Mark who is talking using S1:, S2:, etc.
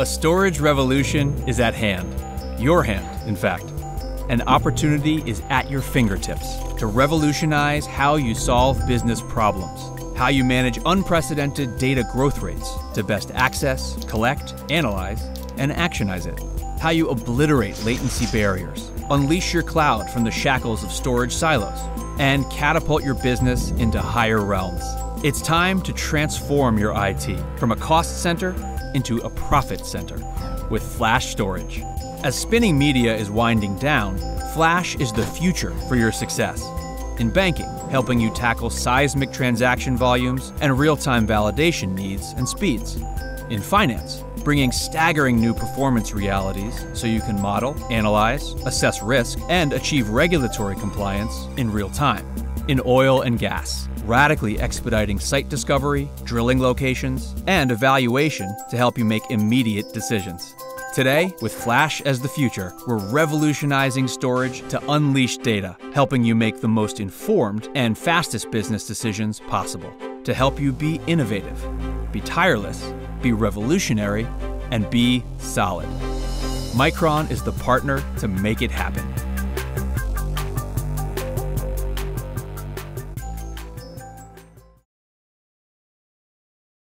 S1: A storage revolution is at hand. Your hand, in fact. An opportunity is at your fingertips to revolutionize how you solve business problems, how you manage unprecedented data growth rates to best access, collect, analyze, and actionize it, how you obliterate latency barriers, unleash your cloud from the shackles of storage silos, and catapult your business into higher realms. It's time to transform your IT from a cost center into a profit center with Flash Storage. As spinning media is winding down, Flash is the future for your success. In banking, helping you tackle seismic transaction volumes and real time validation needs and speeds. In finance, bringing staggering new performance realities so you can model, analyze, assess risk, and achieve regulatory compliance in real time. In oil and gas, radically expediting site discovery, drilling locations, and evaluation to help you make immediate decisions. Today, with Flash as the future, we're revolutionizing storage to unleash data, helping you make the most informed and fastest business decisions possible. To help you be innovative, be tireless, be revolutionary, and be solid. Micron is the partner to make it happen.